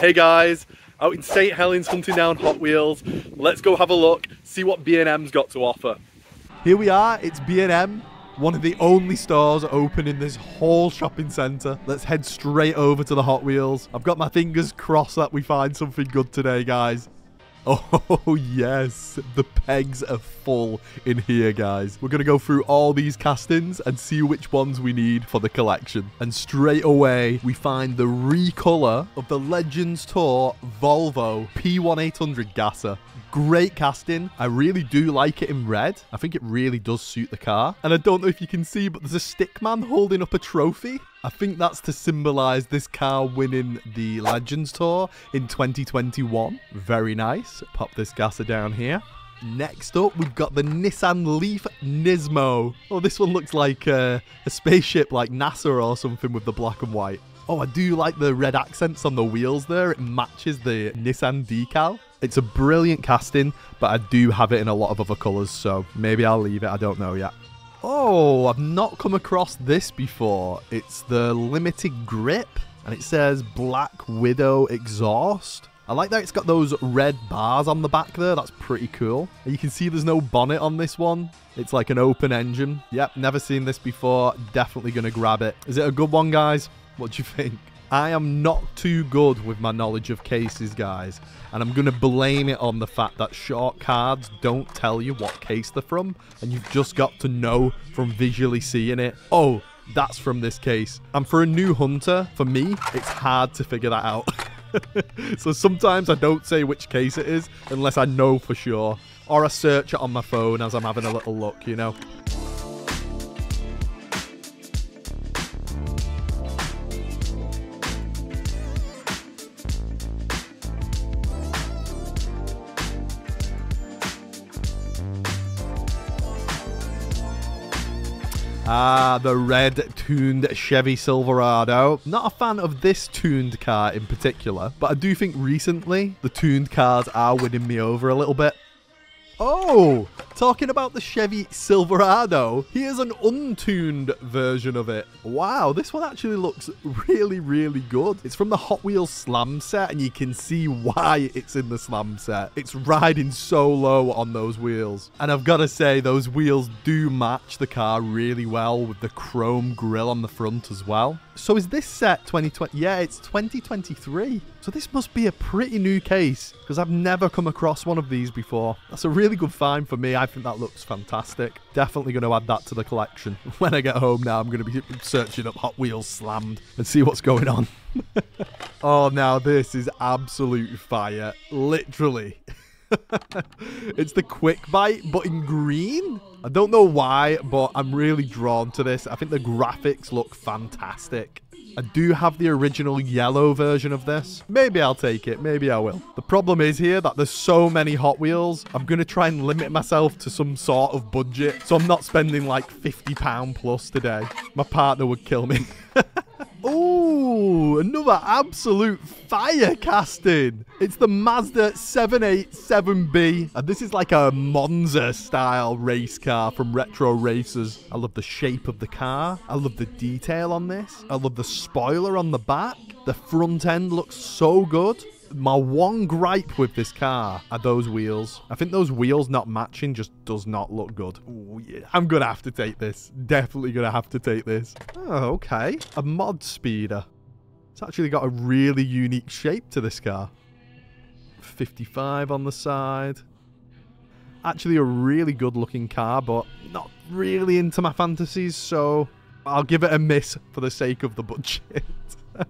Hey guys, out in St Helens hunting down Hot Wheels. Let's go have a look, see what B&M's got to offer. Here we are, it's B&M, one of the only stores open in this whole shopping centre. Let's head straight over to the Hot Wheels. I've got my fingers crossed that we find something good today, guys. Oh, yes. The pegs are full in here, guys. We're going to go through all these castings and see which ones we need for the collection. And straight away, we find the recolor of the Legends Tour Volvo P1800 Gasser. Great casting. I really do like it in red. I think it really does suit the car. And I don't know if you can see, but there's a stick man holding up a trophy. I think that's to symbolize this car winning the Legends Tour in 2021. Very nice. Pop this gasser down here. Next up, we've got the Nissan Leaf Nismo. Oh, this one looks like uh, a spaceship like NASA or something with the black and white. Oh, I do like the red accents on the wheels there. It matches the Nissan decal. It's a brilliant casting, but I do have it in a lot of other colours, so maybe I'll leave it. I don't know yet. Oh, I've not come across this before. It's the limited grip, and it says Black Widow exhaust. I like that it's got those red bars on the back there. That's pretty cool. And you can see there's no bonnet on this one. It's like an open engine. Yep, never seen this before. Definitely going to grab it. Is it a good one, guys? What do you think? I am not too good with my knowledge of cases, guys. And I'm going to blame it on the fact that short cards don't tell you what case they're from. And you've just got to know from visually seeing it. Oh, that's from this case. And for a new hunter, for me, it's hard to figure that out. so sometimes I don't say which case it is unless I know for sure. Or I search it on my phone as I'm having a little look, you know. Ah, the red tuned Chevy Silverado. Not a fan of this tuned car in particular, but I do think recently the tuned cars are winning me over a little bit. Oh, talking about the Chevy Silverado, here's an untuned version of it. Wow, this one actually looks really, really good. It's from the Hot Wheels Slam set, and you can see why it's in the Slam set. It's riding so low on those wheels. And I've got to say, those wheels do match the car really well with the chrome grille on the front as well. So is this set 2020? Yeah, it's 2023. So this must be a pretty new case because I've never come across one of these before. That's a really good find for me. I think that looks fantastic. Definitely going to add that to the collection. When I get home now, I'm going to be searching up Hot Wheels Slammed and see what's going on. oh, now this is absolute fire. Literally. it's the quick bite, but in green. I don't know why, but I'm really drawn to this. I think the graphics look fantastic. I do have the original yellow version of this. Maybe I'll take it. Maybe I will. The problem is here that there's so many Hot Wheels. I'm going to try and limit myself to some sort of budget. So I'm not spending like £50 plus today. My partner would kill me. Another absolute fire casting. It's the Mazda 787B. And this is like a Monza style race car from Retro Racers. I love the shape of the car. I love the detail on this. I love the spoiler on the back. The front end looks so good my one gripe with this car are those wheels. I think those wheels not matching just does not look good. Ooh, yeah. I'm going to have to take this. Definitely going to have to take this. Oh, okay. A mod speeder. It's actually got a really unique shape to this car. 55 on the side. Actually a really good looking car, but not really into my fantasies, so I'll give it a miss for the sake of the budget.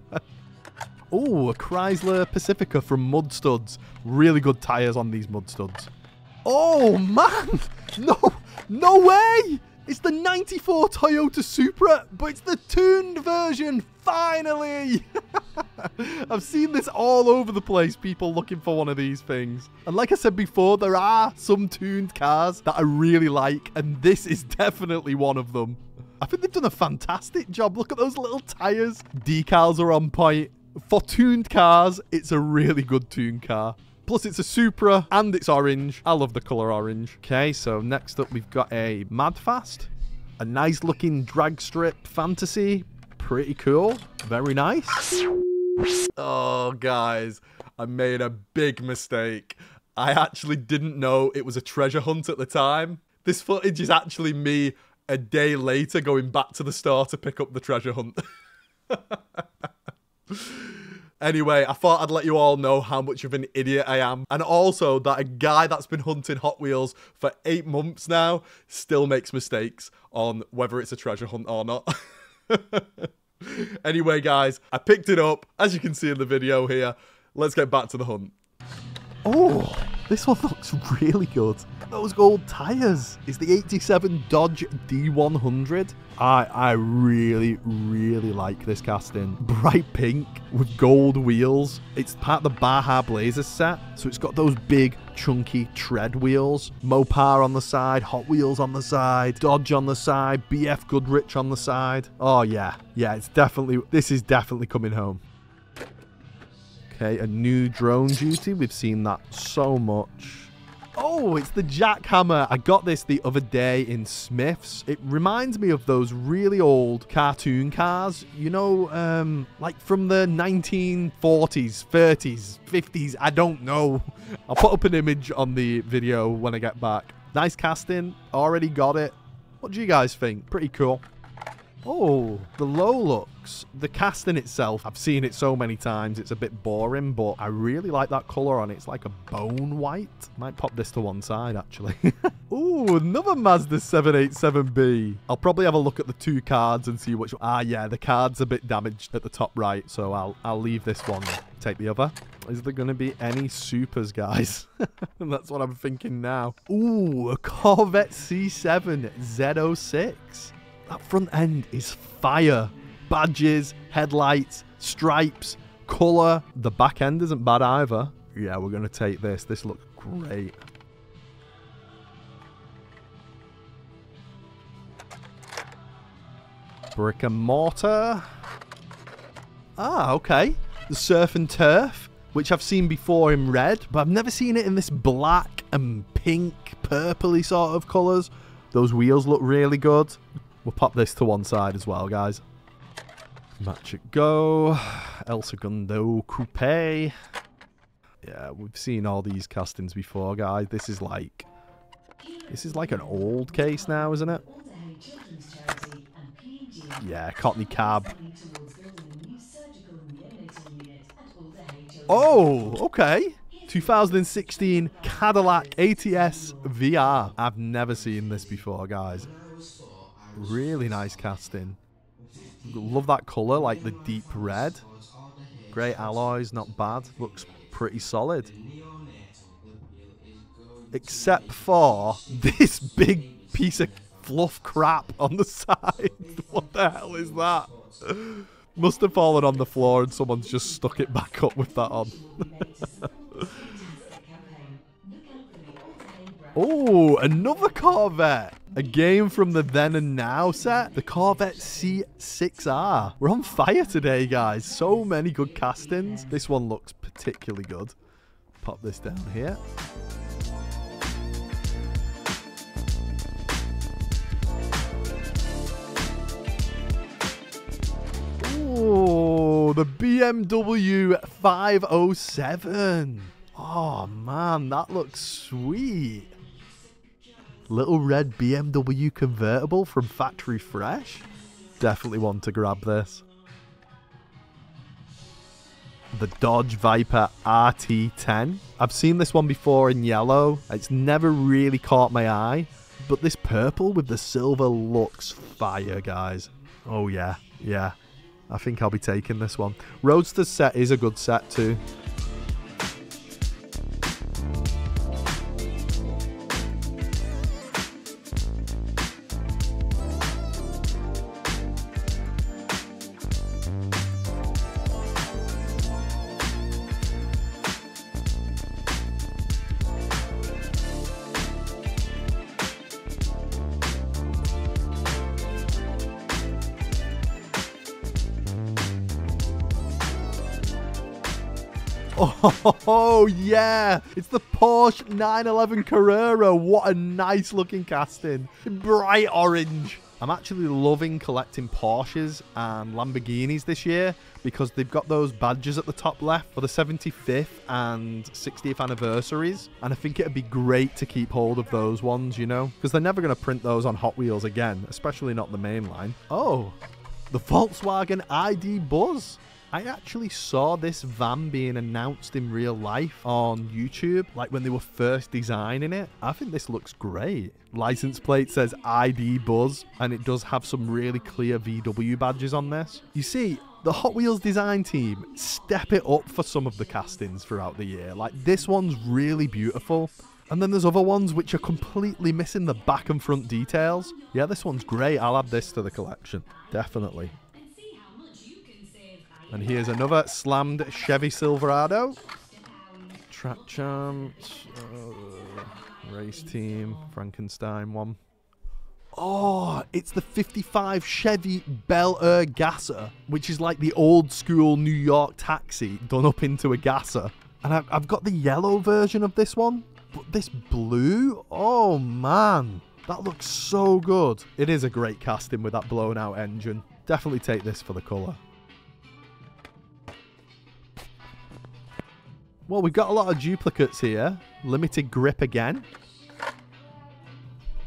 Oh, a Chrysler Pacifica from Mud Studs. Really good tyres on these Mud Studs. Oh, man! No, no way! It's the 94 Toyota Supra, but it's the tuned version, finally! I've seen this all over the place, people looking for one of these things. And like I said before, there are some tuned cars that I really like, and this is definitely one of them. I think they've done a fantastic job. Look at those little tyres. Decals are on point. For tuned cars, it's a really good tuned car. Plus, it's a Supra and it's orange. I love the color orange. Okay, so next up, we've got a Madfast. A nice looking drag strip fantasy. Pretty cool. Very nice. Oh, guys, I made a big mistake. I actually didn't know it was a treasure hunt at the time. This footage is actually me a day later going back to the store to pick up the treasure hunt. Anyway, I thought I'd let you all know how much of an idiot I am. And also that a guy that's been hunting Hot Wheels for eight months now still makes mistakes on whether it's a treasure hunt or not. anyway, guys, I picked it up, as you can see in the video here. Let's get back to the hunt. Oh, this one looks really good. Those gold tyres. It's the 87 Dodge D100. I, I really, really like this casting. Bright pink with gold wheels. It's part of the Baja Blazers set. So it's got those big, chunky tread wheels. Mopar on the side, Hot Wheels on the side, Dodge on the side, BF Goodrich on the side. Oh, yeah. Yeah, it's definitely, this is definitely coming home. Okay, a new drone duty. We've seen that so much. Oh, it's the jackhammer. I got this the other day in Smith's. It reminds me of those really old cartoon cars, you know, um, like from the 1940s, 30s, 50s. I don't know. I'll put up an image on the video when I get back. Nice casting. Already got it. What do you guys think? Pretty cool. Oh, the Lolux. The casting itself, I've seen it so many times, it's a bit boring, but I really like that colour on it. It's like a bone white. Might pop this to one side, actually. Ooh, another Mazda 787B. I'll probably have a look at the two cards and see which... Ah, yeah, the card's a bit damaged at the top right, so I'll, I'll leave this one. Take the other. Is there going to be any supers, guys? That's what I'm thinking now. Ooh, a Corvette C7 Z06. That front end is fire. Badges, headlights, stripes, colour. The back end isn't bad either. Yeah, we're going to take this. This looks great. Brick and mortar. Ah, okay. The surf and turf, which I've seen before in red, but I've never seen it in this black and pink, purpley sort of colours. Those wheels look really good. We'll pop this to one side as well, guys. Mach It Go. El Segundo Coupe. Yeah, we've seen all these castings before, guys. This is like... This is like an old case now, isn't it? Yeah, Cockney Cab. Oh, okay. 2016 Cadillac ATS VR. I've never seen this before, guys. Really nice casting. Love that colour, like the deep red. Great alloys, not bad. Looks pretty solid. Except for this big piece of fluff crap on the side. what the hell is that? Must have fallen on the floor and someone's just stuck it back up with that on. oh, another Corvette. A game from the then and now set, the Corvette C6R. We're on fire today, guys. So many good castings. This one looks particularly good. Pop this down here. Oh, the BMW 507. Oh man, that looks sweet. Little red BMW convertible from Factory Fresh. Definitely want to grab this. The Dodge Viper RT10. I've seen this one before in yellow. It's never really caught my eye. But this purple with the silver looks fire, guys. Oh yeah, yeah. I think I'll be taking this one. Roadster set is a good set too. Oh, yeah. It's the Porsche 911 Carrera. What a nice looking casting. Bright orange. I'm actually loving collecting Porsches and Lamborghinis this year because they've got those badges at the top left for the 75th and 60th anniversaries. And I think it'd be great to keep hold of those ones, you know, because they're never going to print those on Hot Wheels again, especially not the main line. Oh, the Volkswagen ID Buzz. I actually saw this van being announced in real life on YouTube, like when they were first designing it. I think this looks great. License plate says ID Buzz, and it does have some really clear VW badges on this. You see, the Hot Wheels design team step it up for some of the castings throughout the year. Like this one's really beautiful. And then there's other ones which are completely missing the back and front details. Yeah, this one's great. I'll add this to the collection. Definitely. And here's another slammed Chevy Silverado. Track. Uh, race Team. Frankenstein one. Oh, it's the 55 Chevy Bel Air Gasser, which is like the old school New York taxi done up into a gasser. And I've, I've got the yellow version of this one, but this blue, oh man, that looks so good. It is a great casting with that blown out engine. Definitely take this for the colour. Well, we've got a lot of duplicates here. Limited grip again.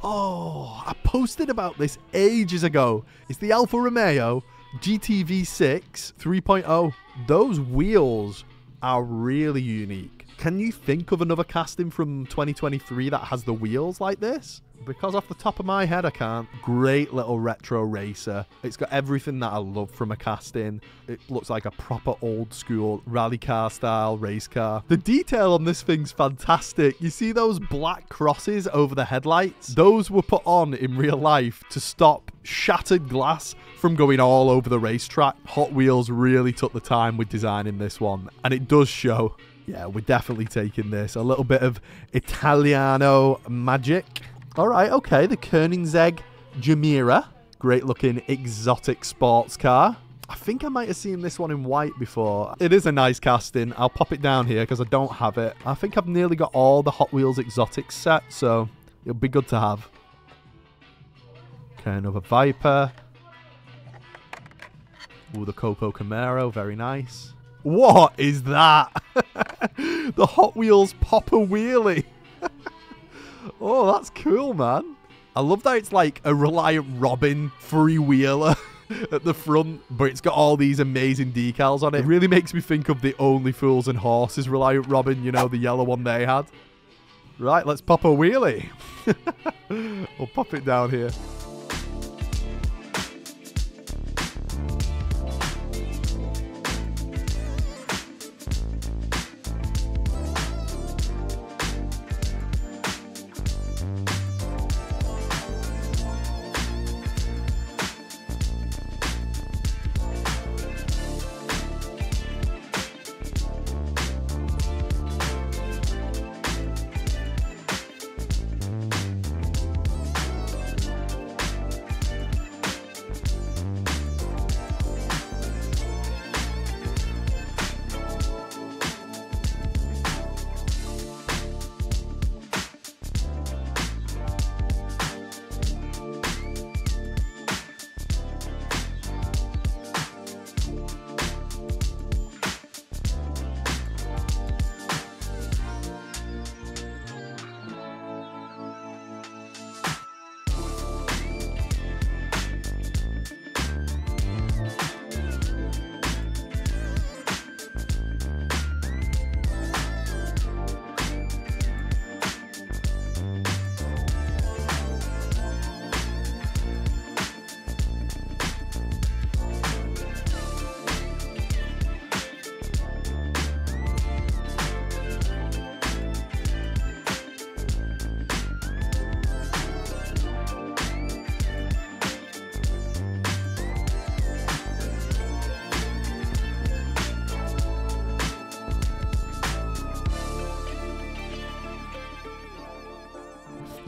Oh, I posted about this ages ago. It's the Alfa Romeo GTV6 3.0. Those wheels are really unique. Can you think of another casting from 2023 that has the wheels like this? Because off the top of my head I can't. Great little retro racer. It's got everything that I love from a casting. It looks like a proper old school rally car style race car. The detail on this thing's fantastic. You see those black crosses over the headlights? Those were put on in real life to stop shattered glass from going all over the racetrack. Hot Wheels really took the time with designing this one, and it does show. Yeah, we're definitely taking this. A little bit of Italiano magic. All right, okay. The Koenigsegg Gemera. Great looking exotic sports car. I think I might have seen this one in white before. It is a nice casting. I'll pop it down here because I don't have it. I think I've nearly got all the Hot Wheels exotics set, so it'll be good to have. Okay, another Viper. Ooh, the Copo Camaro, very nice. What is that? the Hot Wheels Poppa Wheelie. Oh, that's cool, man. I love that it's like a Reliant Robin freewheeler at the front, but it's got all these amazing decals on it. It really makes me think of the Only Fools and Horses Reliant Robin, you know, the yellow one they had. Right, let's pop a wheelie. we'll pop it down here.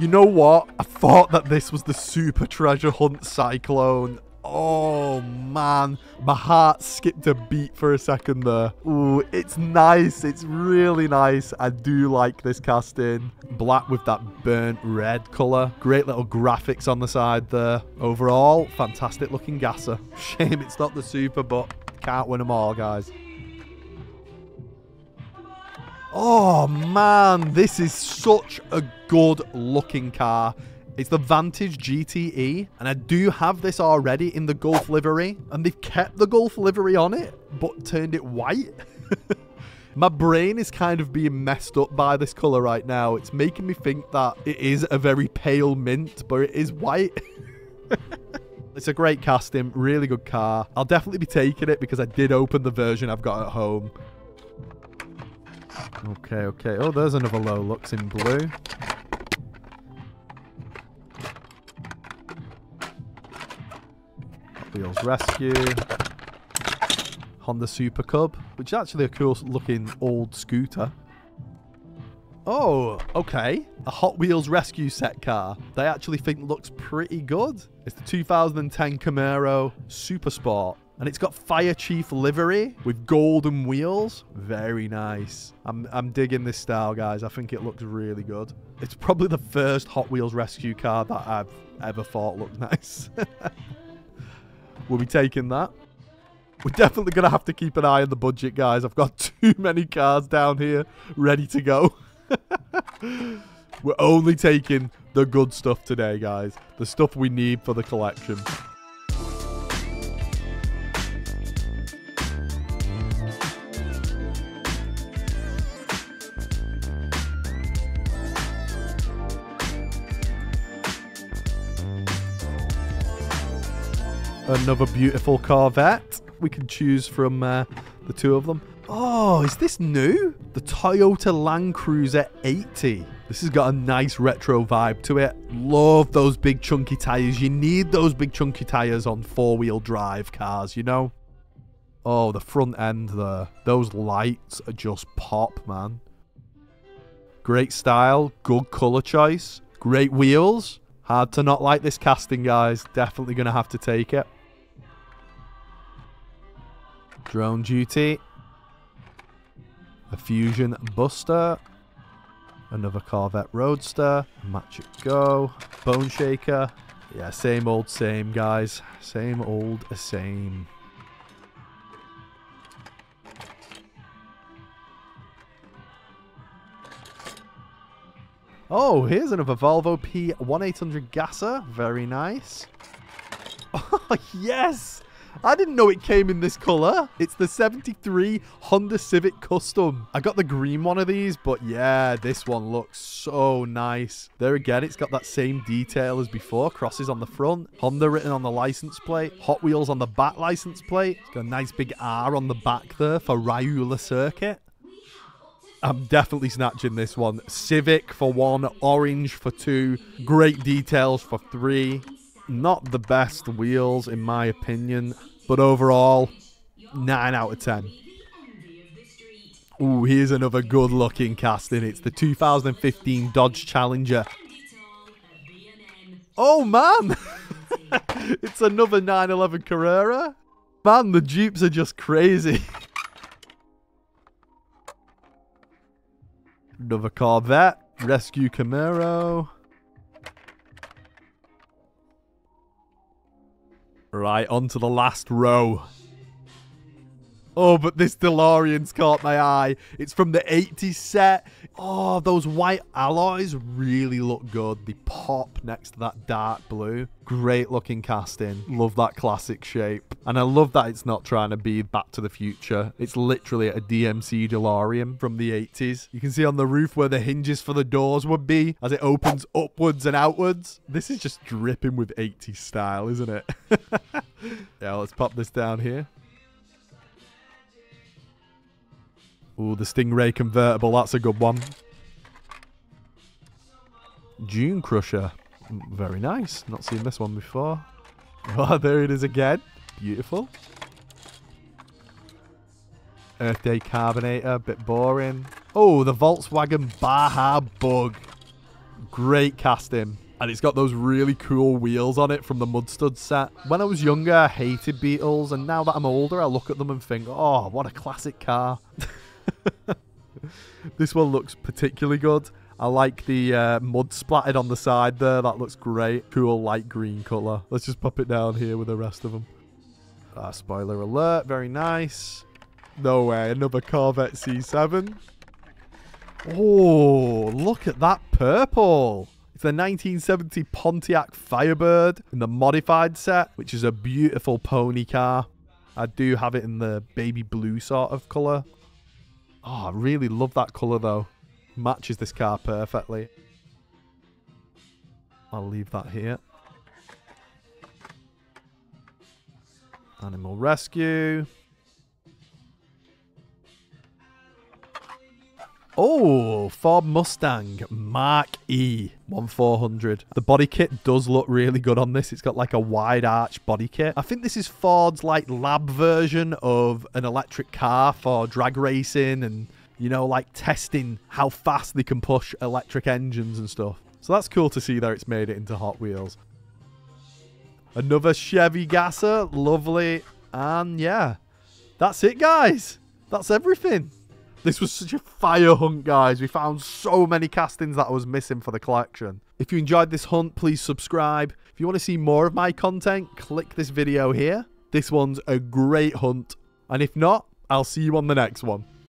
You know what? I thought that this was the Super Treasure Hunt Cyclone. Oh man, my heart skipped a beat for a second there. Ooh, it's nice. It's really nice. I do like this casting. Black with that burnt red colour. Great little graphics on the side there. Overall, fantastic looking gasser. Shame it's not the super, but can't win them all, guys. Oh man, this is such a good looking car. It's the Vantage GTE, and I do have this already in the Gulf livery, and they've kept the Gulf livery on it, but turned it white. My brain is kind of being messed up by this colour right now. It's making me think that it is a very pale mint, but it is white. it's a great casting, really good car. I'll definitely be taking it because I did open the version I've got at home. Okay, okay. Oh, there's another Lolux in blue. Wheels Rescue. Honda Super Cub, which is actually a cool looking old scooter. Oh, okay. A Hot Wheels rescue set car. They actually think looks pretty good. It's the 2010 Camaro Super Sport. And it's got Fire Chief livery with golden wheels. Very nice. I'm, I'm digging this style, guys. I think it looks really good. It's probably the first Hot Wheels rescue car that I've ever thought looked nice. We'll be taking that. We're definitely going to have to keep an eye on the budget, guys. I've got too many cars down here ready to go. We're only taking the good stuff today, guys. The stuff we need for the collection. Another beautiful Corvette. We can choose from uh, the two of them. Oh, is this new? The Toyota Land Cruiser 80. This has got a nice retro vibe to it. Love those big chunky tyres. You need those big chunky tyres on four-wheel drive cars, you know? Oh, the front end there. Those lights are just pop, man. Great style, good colour choice, great wheels. Hard to not like this casting, guys. Definitely going to have to take it. Drone duty. A Fusion Buster. Another Corvette Roadster. Mach It Go. Bone Shaker. Yeah, same old same, guys. Same old same. Oh, here's another Volvo P1800 Gasser. Very nice. Oh, yes! I didn't know it came in this color. It's the 73 Honda Civic Custom. I got the green one of these, but yeah, this one looks so nice. There again, it's got that same detail as before. Crosses on the front, Honda written on the license plate, Hot Wheels on the back license plate. It's got a nice big R on the back there for Raiula Circuit. I'm definitely snatching this one. Civic for one, orange for two, great details for three. Not the best wheels, in my opinion, but overall, 9 out of 10. Ooh, here's another good looking casting. It's the 2015 Dodge Challenger. Oh, man! it's another 911 Carrera. Man, the Jeeps are just crazy. Another Corvette. Rescue Camaro. Right, on to the last row. Oh, but this DeLorean's caught my eye. It's from the 80s set. Oh, those white alloys really look good. They pop next to that dark blue. Great looking casting. Love that classic shape. And I love that it's not trying to be Back to the Future. It's literally a DMC DeLorean from the 80s. You can see on the roof where the hinges for the doors would be as it opens upwards and outwards. This is just dripping with 80s style, isn't it? yeah, let's pop this down here. Ooh, the Stingray convertible. That's a good one. Dune Crusher. Very nice. Not seen this one before. Oh, there it is again. Beautiful. Earth Day Carbonator. Bit boring. Oh, the Volkswagen Baja Bug. Great casting. And it's got those really cool wheels on it from the Mudstud set. When I was younger, I hated Beetles, and now that I'm older, I look at them and think, oh, what a classic car. this one looks particularly good. I like the uh, mud splattered on the side there. That looks great. Cool light green colour. Let's just pop it down here with the rest of them. Ah, spoiler alert. Very nice. No way. Another Corvette C7. Oh, look at that purple. It's the 1970 Pontiac Firebird in the modified set, which is a beautiful pony car. I do have it in the baby blue sort of colour. Oh, I really love that colour though. Matches this car perfectly. I'll leave that here. Animal Rescue. Oh, Ford Mustang Mark E 1400. The body kit does look really good on this. It's got like a wide arch body kit. I think this is Ford's like lab version of an electric car for drag racing and you know like testing how fast they can push electric engines and stuff. So that's cool to see that it's made it into Hot Wheels. Another Chevy Gasser, lovely. And yeah, that's it guys. That's everything. This was such a fire hunt, guys. We found so many castings that I was missing for the collection. If you enjoyed this hunt, please subscribe. If you want to see more of my content, click this video here. This one's a great hunt. And if not, I'll see you on the next one.